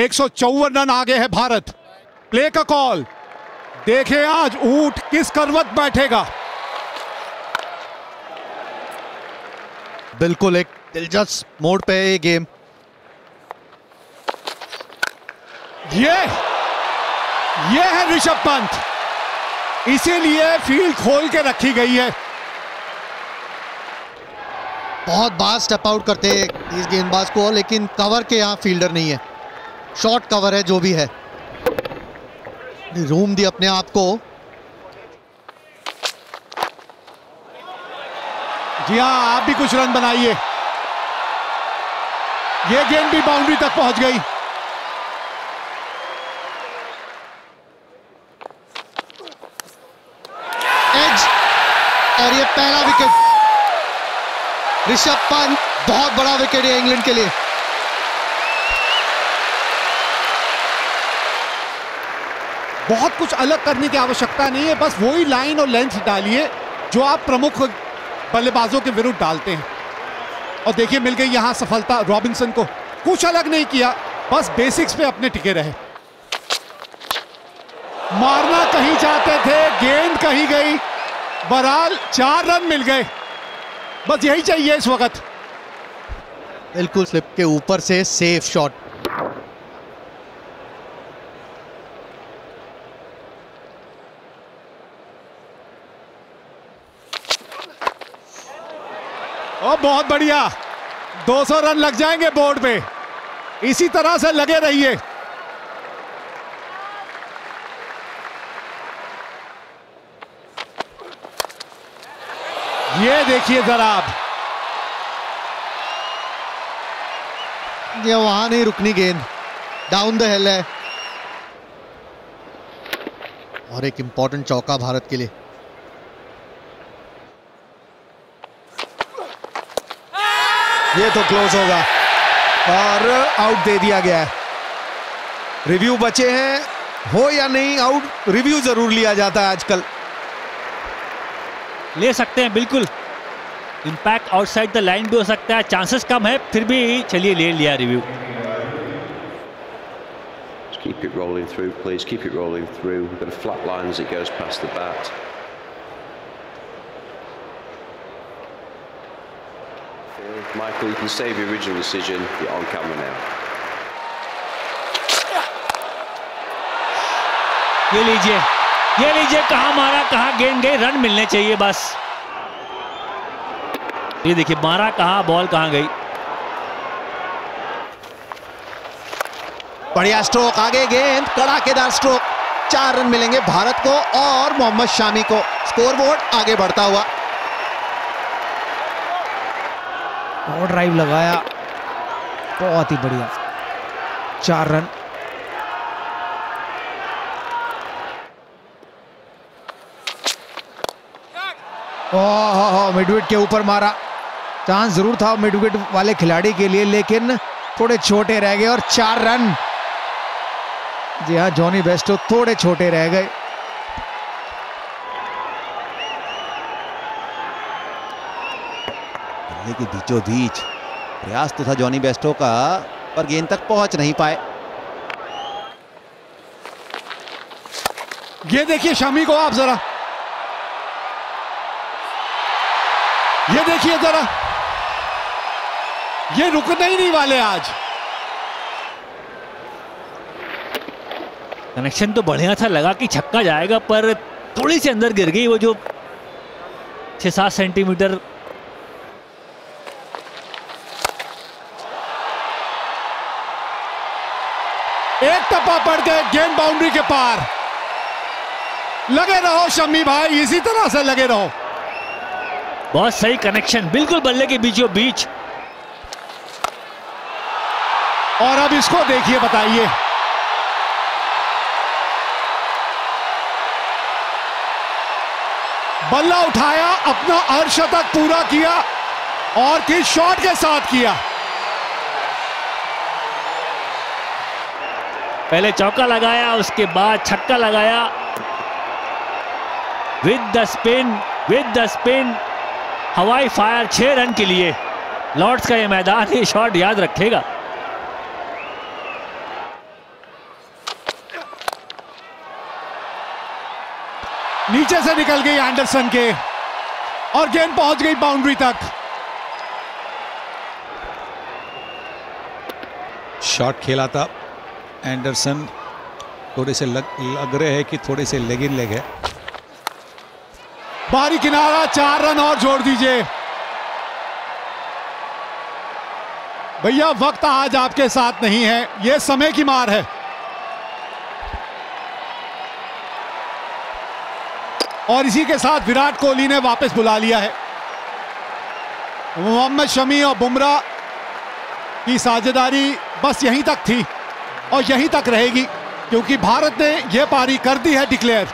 एक सौ चौवन रन आगे है भारत। प्ले का कॉल देखे आज ऊट किस करवट बैठेगा। बिल्कुल एक दिलचस्प मोड पे है ये गेम। ये ये है ऋषभ पंत। इसीलिए फ़ील्ड खोल के रखी गई है। बहुत बार स्टेप आउट करते हैं इस गेंदबाज को लेकिन कवर के यहाँ फील्डर नहीं है। शॉर्ट कवर है जो भी है। रूम दी अपने आप को। जी हाँ आप भी कुछ रन बनाइए। ये गेंद भी बाउंड्री तक पहुँच गई। एज और ये पहला विकेट। ऋषभ पंत बहुत बड़ा विकेट है इंग्लैंड के लिए। बहुत कुछ अलग करने की आवश्यकता नहीं है, बस वही लाइन और लेंथ डालिए जो आप प्रमुख बल्लेबाजों के विरुद्ध डालते हैं। और देखिए, मिल गई यहाँ सफलता रॉबिन्सन को। कुछ अलग नहीं किया, बस बेसिक्स पे अपने टिके रहे। मारना कहीं चाहते थे, गेंद कहीं गई बहरहाल चार रन मिल गए। बस यही चाहिए इस वक्त। बिल्कुल स्लिप के ऊपर से सेफ़ शॉट और बहुत बढ़िया। 200 रन लग जाएँगे बोर्ड पे। इसी तरह से लगे रहिए। ये देखिए जरा आप। ये वहाँ नहीं रुकनी गेंद। डाउन द हिल है। और एक इंपॉर्टेंट चौका भारत के लिए। ये तो क्लोज होगा। और आउट दे दिया गया है। रिव्यू बचे हैं। हो या नहीं आउट रिव्यू ज़रूर लिया जाता है आजकल। ले सकते हैं बिल्कुल। इम्पैक्ट आउटसाइड द लाइन भी हो सकता है। चांसेस कम है फिर भी चलिए ले लिया review keep it rolling through, please. Keep it rolling through. We've got a flat line as it goes past the bat. Michael, you can save your original decision. You're on camera now. ये लीजिए ये लीजिए कहा मारा कहा गेंद गई run मिलने चाहिए बस। ये देखिए मारा कहा बॉल कहाँ गई। बढ़िया स्ट्रोक आगे गेंद कड़ाकेदार स्ट्रोक। चार रन मिलेंगे भारत को और मोहम्मद शामी को। स्कोरबोर्ड आगे बढ़ता हुआ। और ड्राइव लगाया। बहुत ही बढ़िया। चार रन। मिडविट के ऊपर मारा। चांस ज़रूर था मिडविट वाले खिलाड़ी के लिए, लेकिन थोड़े छोटे रह गए और चार रन। जी हाँ जॉनी बेस्टो थोड़े छोटे रह गए। बल्ले के बीचों बीच प्रयास तो था जॉनी बेस्टो का पर गेंद तक पहुँच नहीं पाए। ये देखिए शामी को आप जरा। ये देखिए जरा। ये रुकने ही नहीं वाले आज। कनेक्शन तो बढ़िया था लगा कि छक्का जाएगा पर थोड़ी सी अंदर गिर गई वो जो छह सात सेंटीमीटर एक गए गेंद बाउंड्री के पार। लगे रहो शमी भाई इसी तरह से लगे रहो। बहुत सही कनेक्शन बिल्कुल बल्ले के बीचों बीच। और अब इसको देखिए बताइए। बल्ला उठाया अपना अर्शतक पूरा किया और किस शॉट के साथ किया? पहले चौका लगाया उसके बाद छक्का लगाया। With the spin with the spin हवाई फायर छह रन के लिए। लॉर्ड्स का ये मैदान ये शॉट याद रखेगा। नीचे से निकल गई एंडरसन के और गेंद पहुँच गई बाउंड्री तक। शॉट खेला था। एंडरसन थोड़े से लग लग रहे हैं कि थोड़े से लेग इन लेग है। बाहरी किनारा, चार रन और जोड़ दीजिए। भैया, वक्त आज आपके साथ नहीं है यह समय की मार है। और इसी के साथ विराट कोहली ने वापस बुला लिया है। मोहम्मद शमी और बुमराह की साझेदारी बस यहीं तक थी। और यहीं तक रहेगी, क्योंकि भारत ने यह पारी कर दी है डिक्लेयर।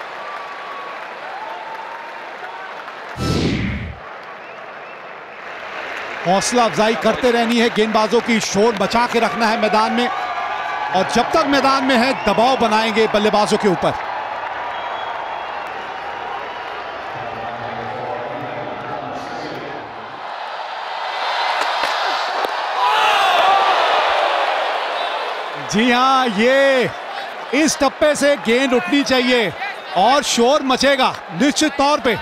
हौसला अफजाई करते रहनी है, गेंदबाजों की शोर बचा के रखना है मैदान में, और जब तक मैदान में है, दबाव बनाएँगे बल्लेबाजों के ऊपर। जी हाँ ये इस टप्पे से गेंद उठनी चाहिए और शोर मचेगा निश्चित तौर पे।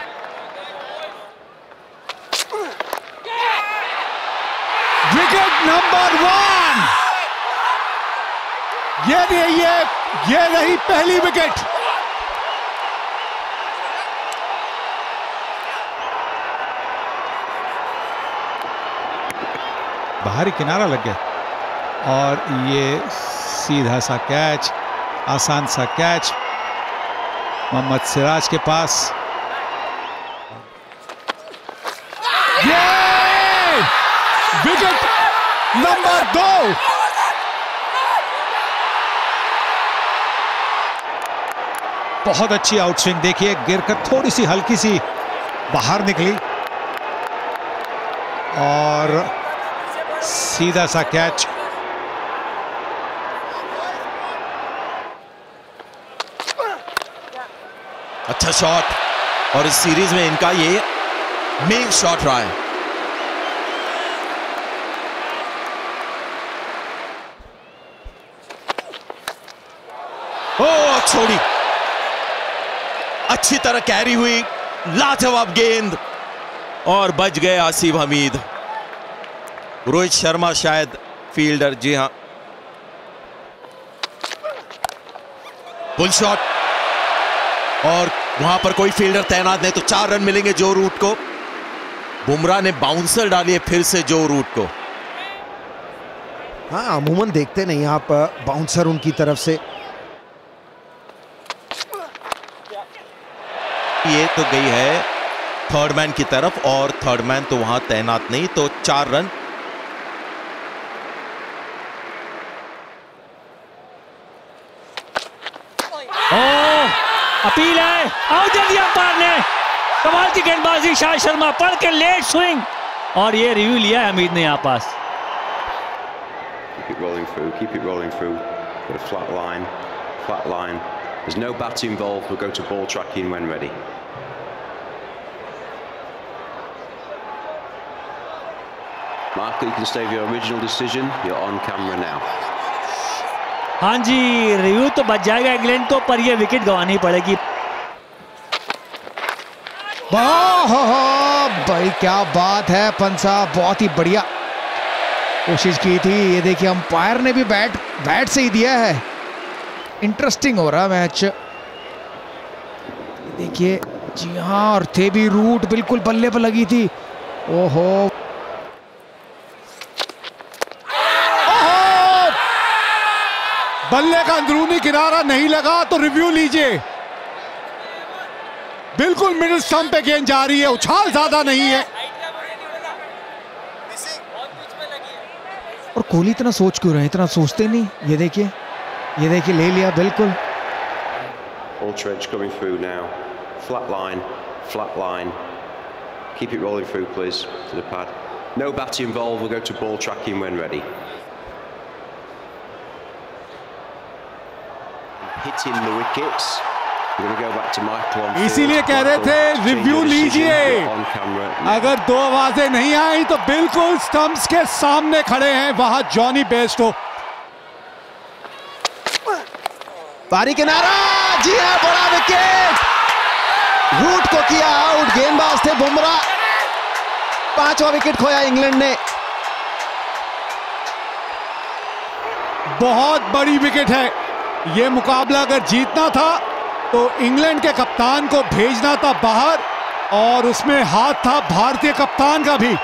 विकेट नंबर वन ये रही ये ये रही पहली विकेट बाहरी किनारा लग गया। और ये सीधा सा कैच आसान सा कैच मोहम्मद सिराज के पास। ये विकेट नंबर दो। बहुत अच्छी आउटस्विंग देखिए, गिरकर थोड़ी सी हल्की सी बाहर निकली। और सीधा सा कैच अच्छा शॉट और इस सीरीज़ में इनका ये मेन शॉट रहा है। ओ छोड़ी अच्छी तरह कैरी हुई। लाजवाब गेंद। और बच गए आसिफ हमीद। रोहित शर्मा शायद फील्डर जी हाँ। फुल शॉट और वहाँ पर कोई फील्डर तैनात नहीं तो चार रन मिलेंगे जो रूट को। बुमराह ने बाउंसर डाली है फिर से जो रूट को। हाँ अमूमन देखते नहीं आप बाउंसर उनकी तरफ़ से। ये तो गई है थर्ड मैन की तरफ़ और थर्ड मैन तो वहाँ तैनात नहीं तो चार रन अपील है आउट दे दिया अंपायर ने कमाल की गेंदबाजी शाह शर्मा पढ़ के लेट स्विंग और ये रिव्यू लिया है हमीद ने यहाँ पास Keep it rolling through, keep it rolling through. Got a flat line, flat line. There's no bat involved. We'll go to ball tracking when ready. Michael, you can stay with your original decision. You're on camera now. हाँ जी, review तो बच जाएगा England को, पर ये wicket गंवानी पड़ेगी। भाई क्या बात है पंसा बहुत ही बढ़िया। कोशिश की थी, ये देखिए, अंपायर ने भी बैट बैट से ही दिया है। इंटरेस्टिंग हो रहा मैच देखिए, जी हाँ और थे भी रूट बिल्कुल बल्ले पर लगी थी। ओहो। बल्ले का अंदरूनी किनारा नहीं लगा तो रिव्यू लीजिए। बिल्कुल मिडिल स्टंप पे गेंद जा रही है उछाल ज़्यादा नहीं है। और कोहली इतना सोच क्यों रहे हैं? इतना सोचते नहीं? ये देखिए ये देखिए ले लिया बिल्कुल। Keep it rolling through, please, to the pad. No batting involved. We'll go to ball tracking when ready. इसीलिए कह रहे थे रिव्यू लीजिए. अगर दो आवाज़ें नहीं आई तो बिल्कुल स्टंप्स के सामने खड़े हैं वहाँ जॉनी बेस्टो बारी किनारा जी हाँ बड़ा विकेट रूट को किया आउट गेंदबाज थे बुमराह। पांचवा विकेट खोया इंग्लैंड ने। बहुत बड़ी विकेट है। यह मुकाबला अगर जीतना था तो इंग्लैंड के कप्तान को भेजना था बाहर और उसमें हाथ था भारतीय कप्तान का भी।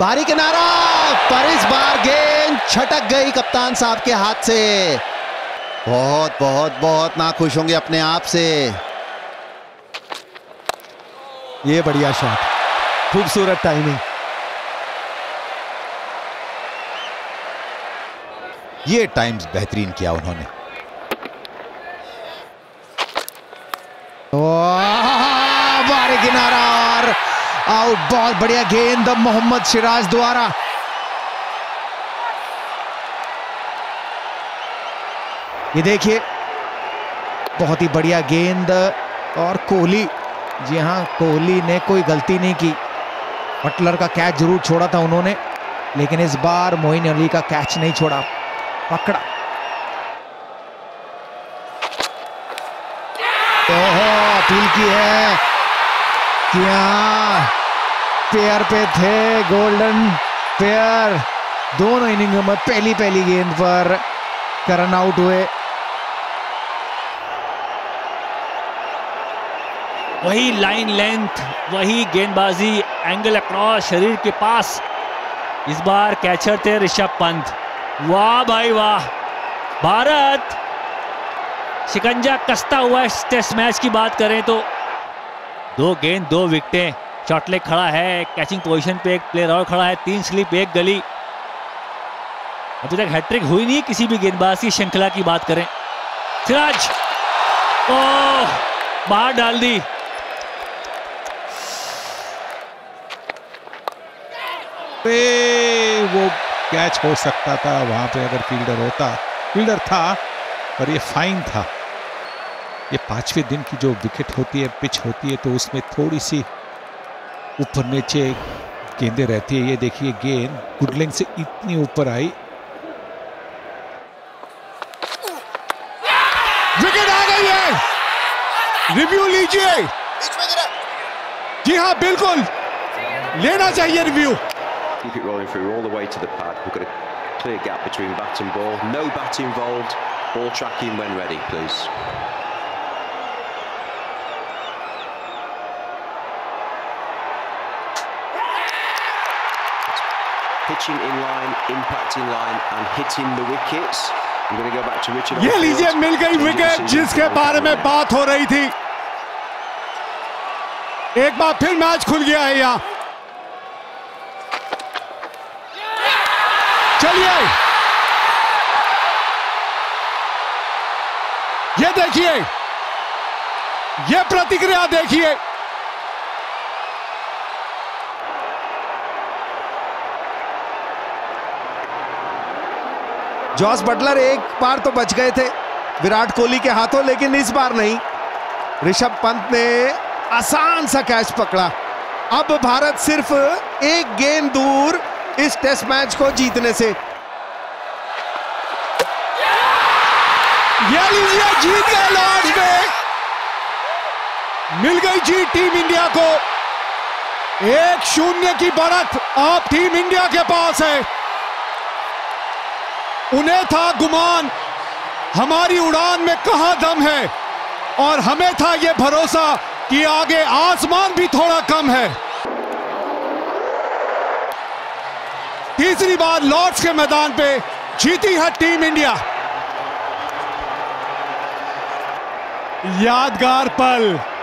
बारी किनारा पर इस बार गेंद छटक गई कप्तान साहब के हाथ से। बहुत बहुत बहुत नाखुश होंगे अपने आप से। ये बढ़िया शॉट खूबसूरत टाइमिंग ये टाइम्स बेहतरीन किया उन्होंने। बारी किनारा और आउट बहुत बढ़िया गेंद, मोहम्मद सिराज द्वारा। ये देखिए, बहुत ही बढ़िया गेंद और कोहली। जी हाँ कोहली ने कोई गलती नहीं की। बटलर का कैच ज़रूर छोड़ा था उन्होंने, लेकिन इस बार मोइन अली का कैच नहीं छोड़ा। पकड़ा। अपील की है। क्या? पेयर पे थे गोल्डन पेयर दोनों इनिंग में पहली पहली गेंद पर करन आउट हुए। वही लाइन लेंथ वही गेंदबाजी एंगल अक्रॉस शरीर के पास। इस बार कैचर थे ऋषभ पंत। वाह भाई वाह। भारत, शिकंजा कसता हुआ इस टेस्ट मैच की बात करें तो। दो गेंद, दो विकेटें चौटले खड़ा है कैचिंग पोजीशन पे एक प्लेयर और खड़ा है, तीन स्लिप एक गली। अभी तक हैट्रिक हुई नहीं किसी भी गेंदबाज की श्रृंखला की बात करें। सिराज, ओह, बाहर डाल दी। पे वो कैच हो सकता था वहाँ पे अगर फील्डर होता। फील्डर था पर ये फाइन था। ये पाँचवें दिन की जो विकेट होती है पिच होती है तो उसमें थोड़ी सी ऊपर नीचे गेंदे रहती है। ये देखिए गेंद गुडलिंग से इतनी ऊपर आई। विकेट आ गई है। रिव्यू लीजिए। जी हाँ बिल्कुल। लेना चाहिए review Keep it rolling through all the way to the pad. We've got a clear gap between bat and ball. No bat involved. Ball tracking when ready, please. Pitching in line, impact in line, and hitting the wickets. I'm going to go back to Richard. ये on the लीजिए field. मिल गई Changing wicket decision जिसके from बारे में Richard. बात हो रही थी एक बार फिर मैच खुल गया है यहाँ चलिए ये देखिए, ये प्रतिक्रिया देखिए। जॉस बटलर एक बार तो बच गए थे विराट कोहली के हाथों, लेकिन इस बार नहीं। ऋषभ पंत ने आसान सा कैच पकड़ा। अब भारत सिर्फ़ एक गेंद दूर इस टेस्ट मैच को जीतने से। ये लीजिए जीत गए लॉर्ड्स में। मिल गई जीत टीम इंडिया को। एक शून्य की बढ़त आप टीम इंडिया के पास है। उन्हें था गुमान, हमारी उड़ान में कहा दम है? और हमें था यह भरोसा कि आगे आसमान भी थोड़ा कम है। तीसरी बार लॉर्ड्स के मैदान पे जीती है टीम इंडिया। यादगार पल।